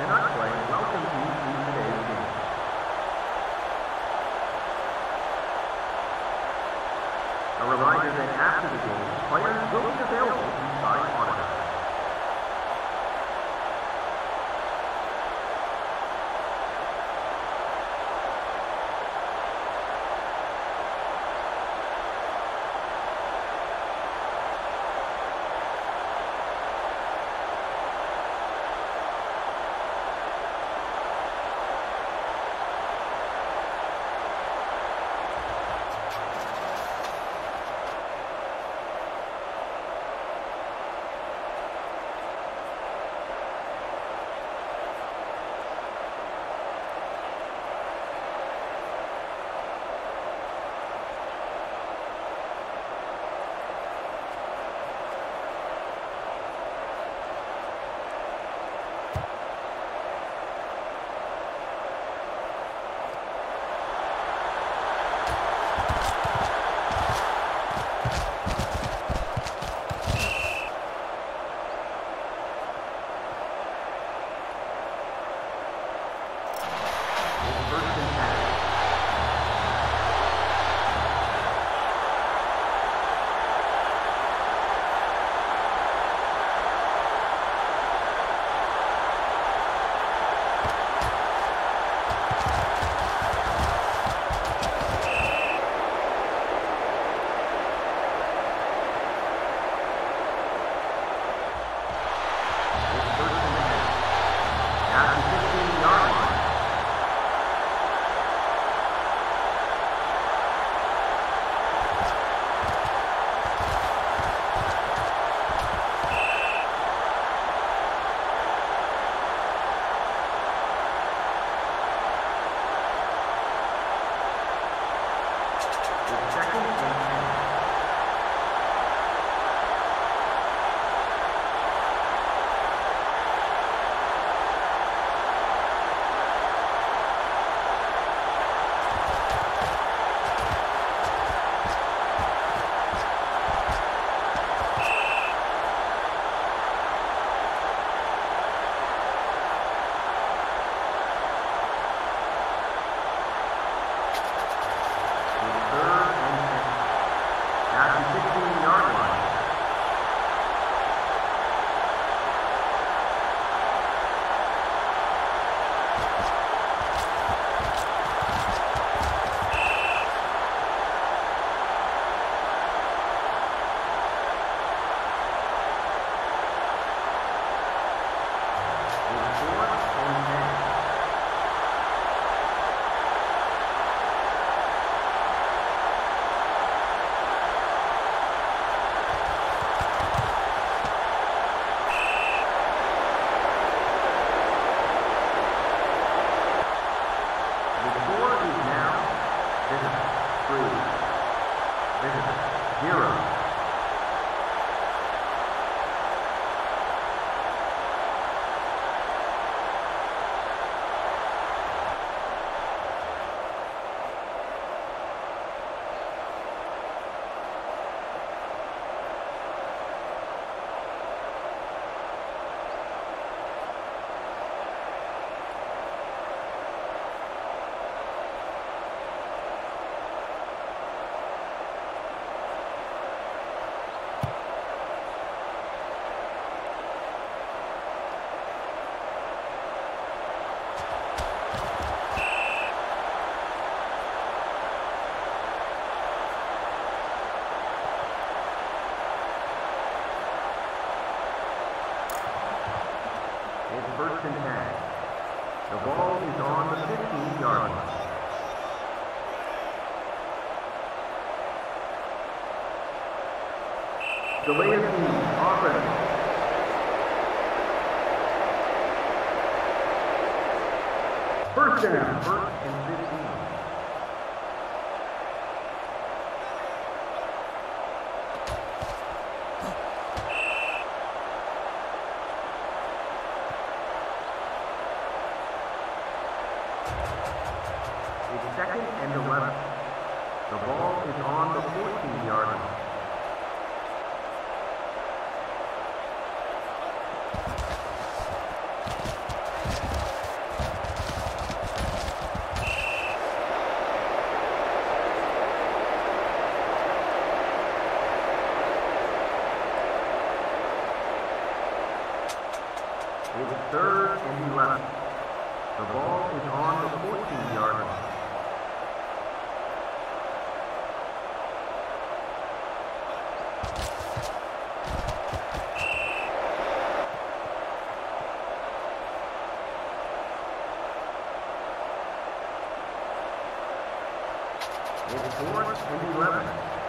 cannot play, welcome to today's game. A reminder that after the game, players will be available to three, minute zero. first down. First and 15. Fourth and 11.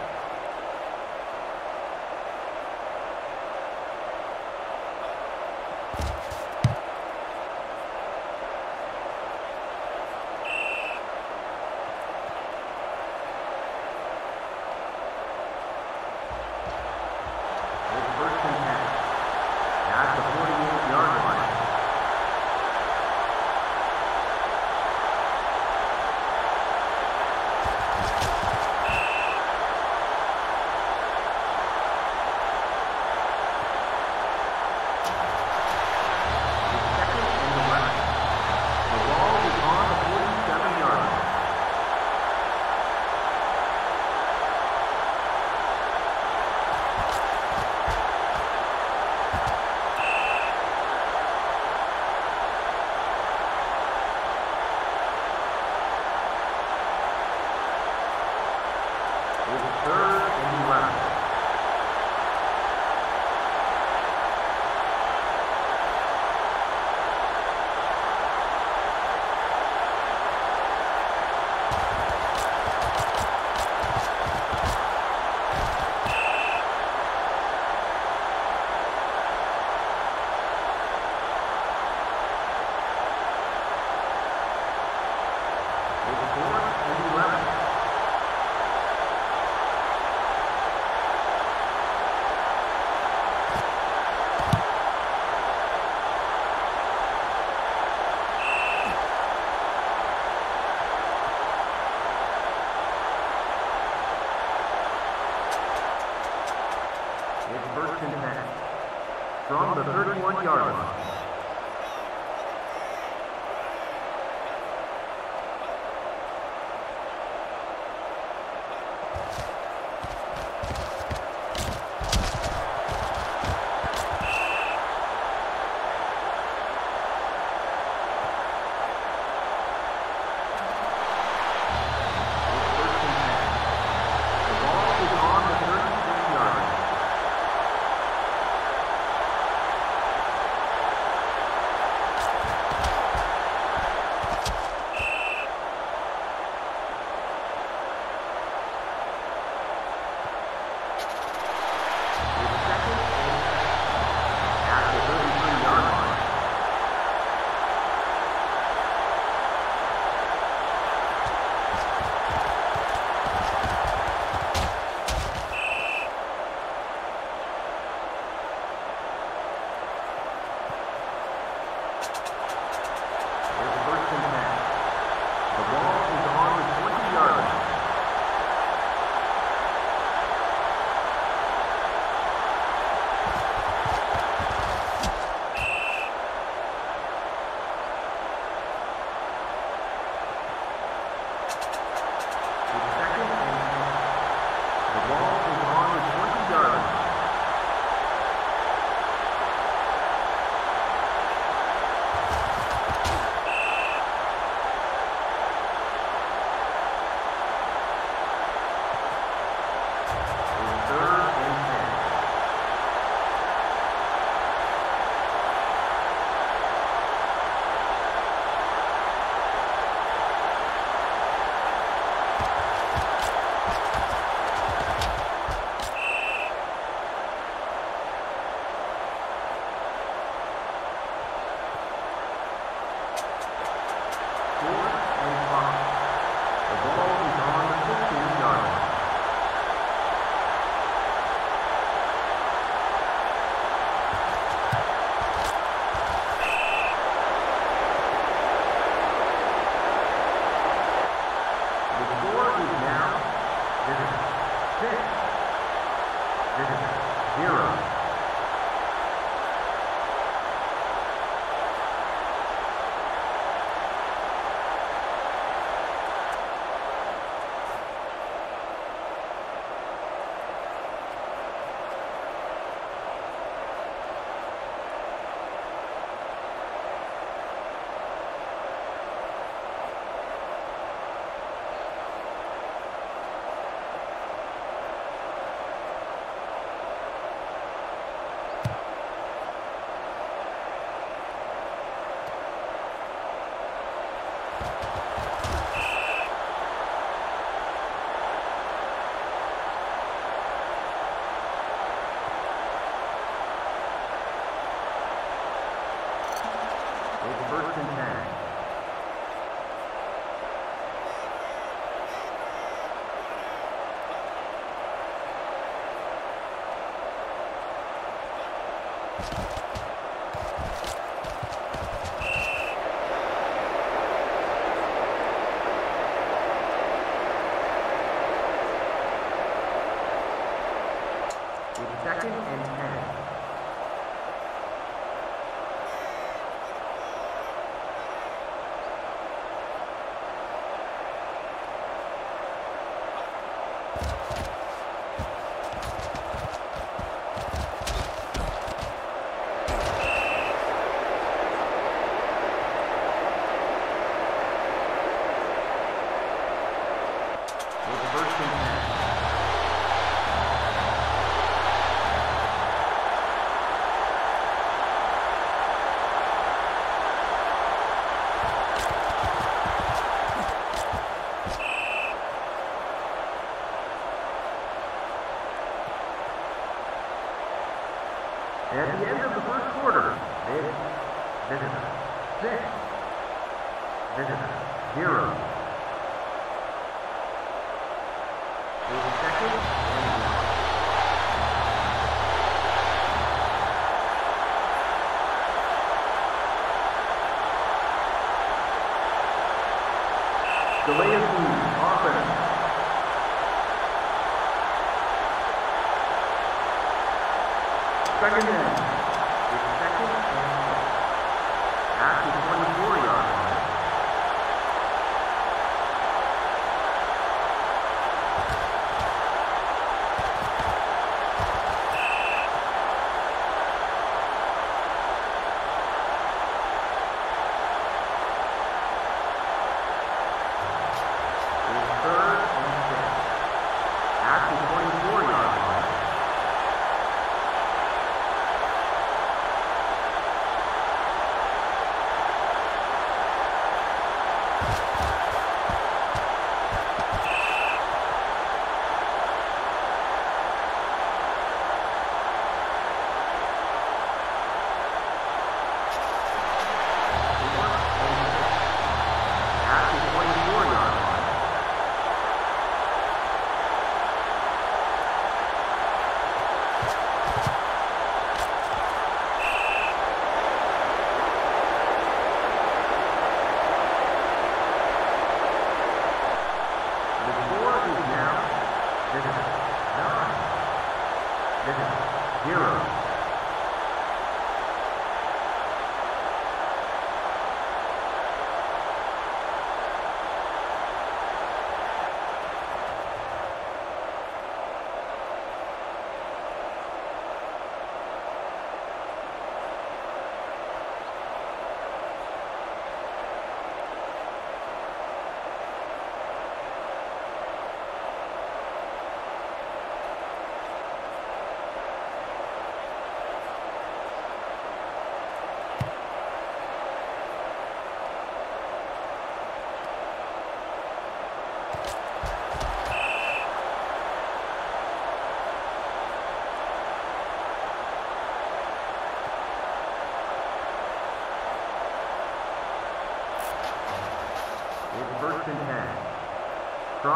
Second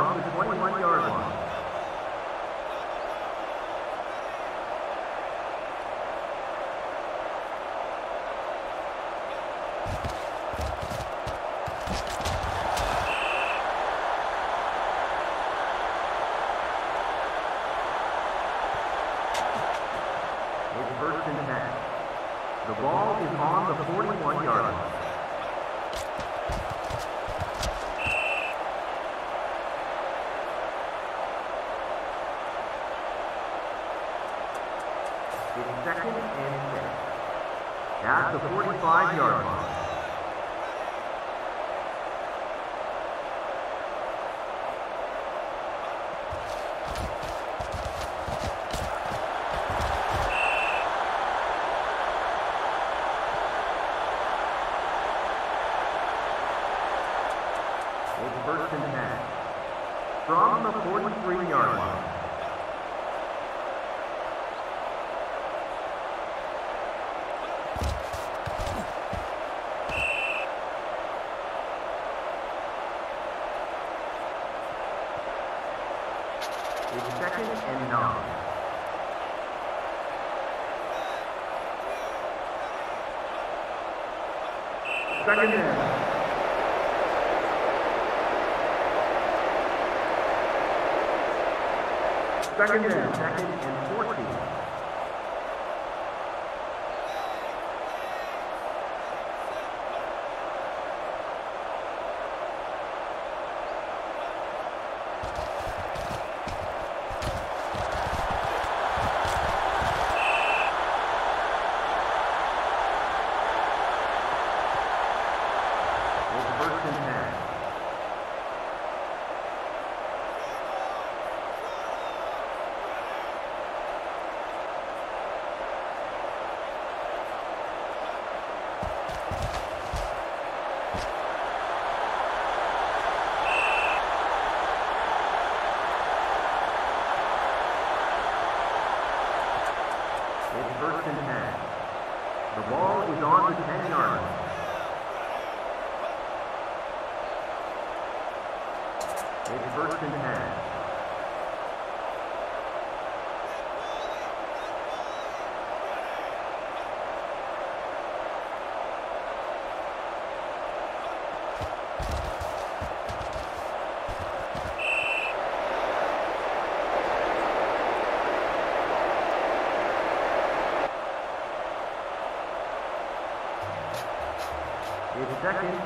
From the 21-yard Second and nine. Second and Second and second and 14. It's first and 10. The ball is on the 10-yard line. It's first and 10. Second,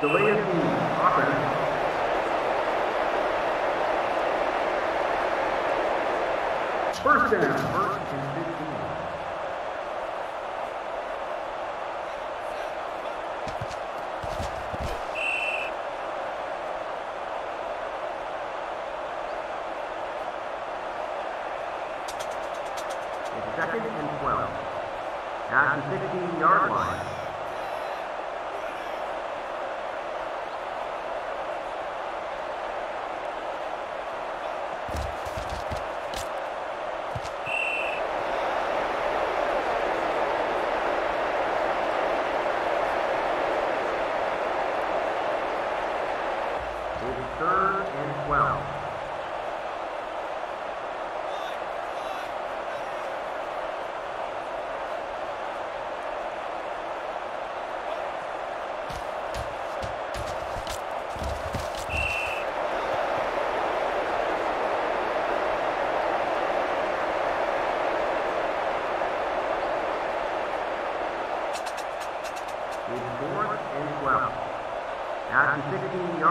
Delayed move, Hopper. First down, first and 15. 50.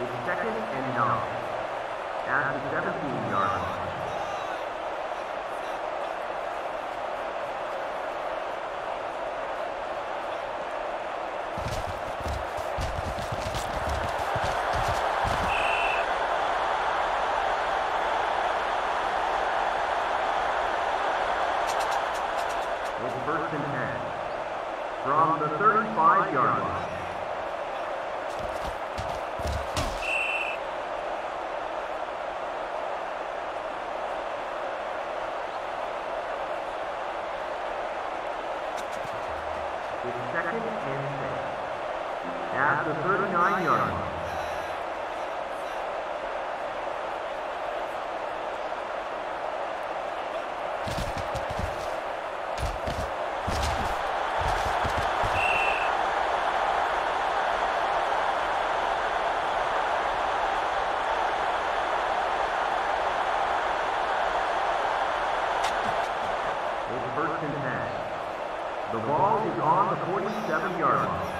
is second and nine. At the 17-yard line. The ball is on the 47-yard line.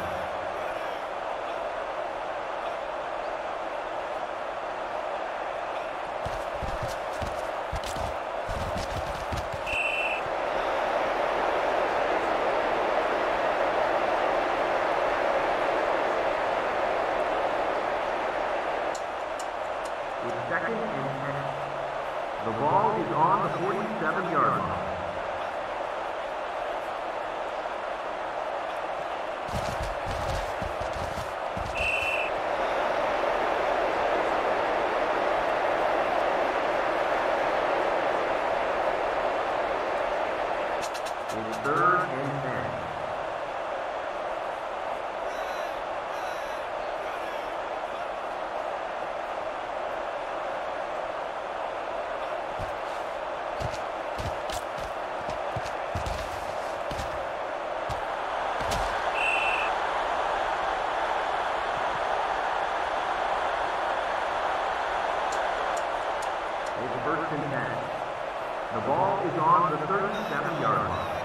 It's first and 10. The ball is on the 37-yard line.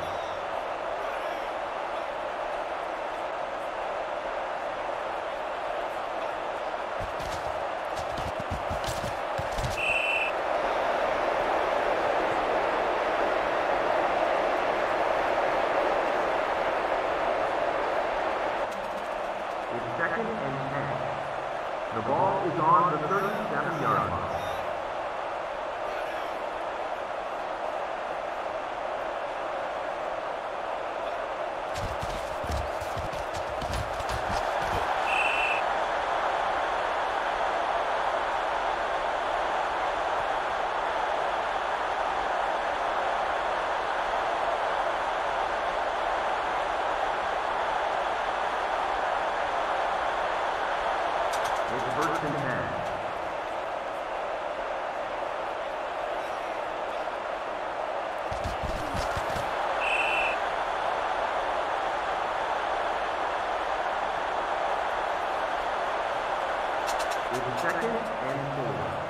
will be and forward.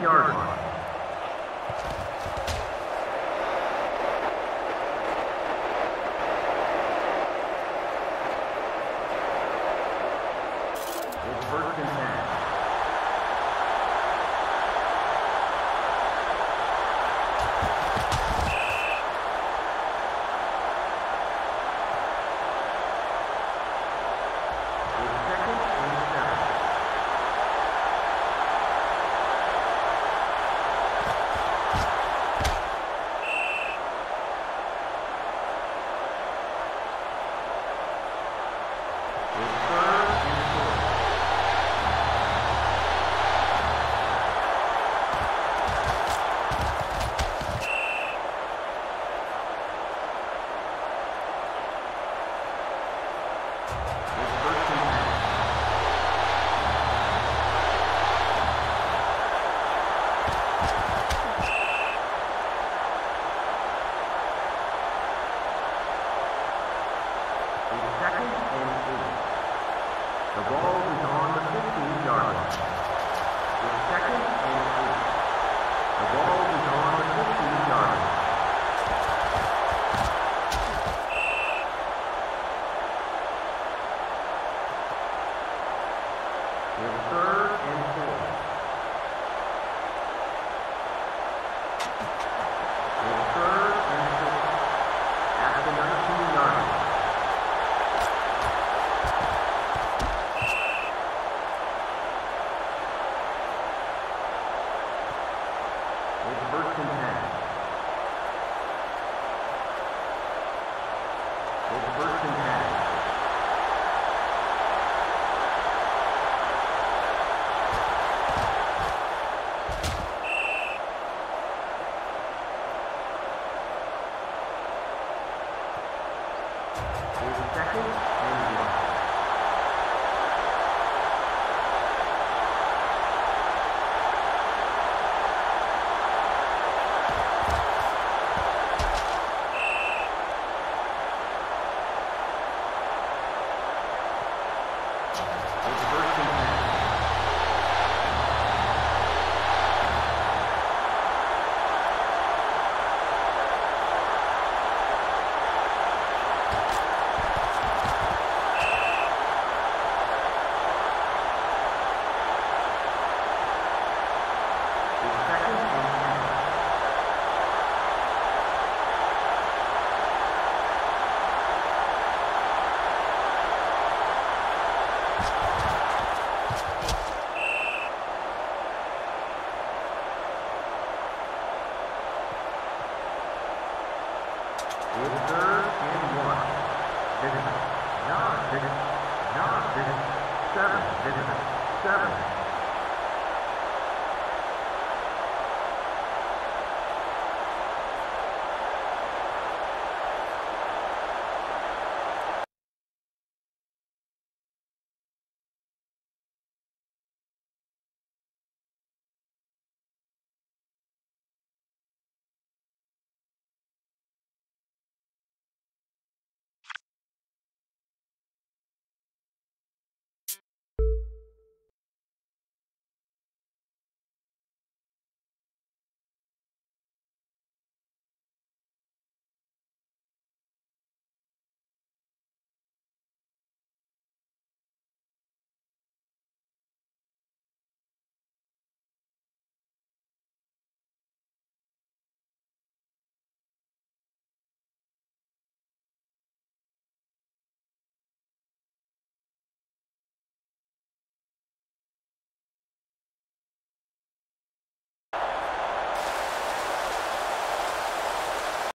yards. It's second and one. It's first and ten. It's second and ten. It's third and one. Visitor. Nine. Visitor. Nine. Visitor. Seven. Visitor. Seven.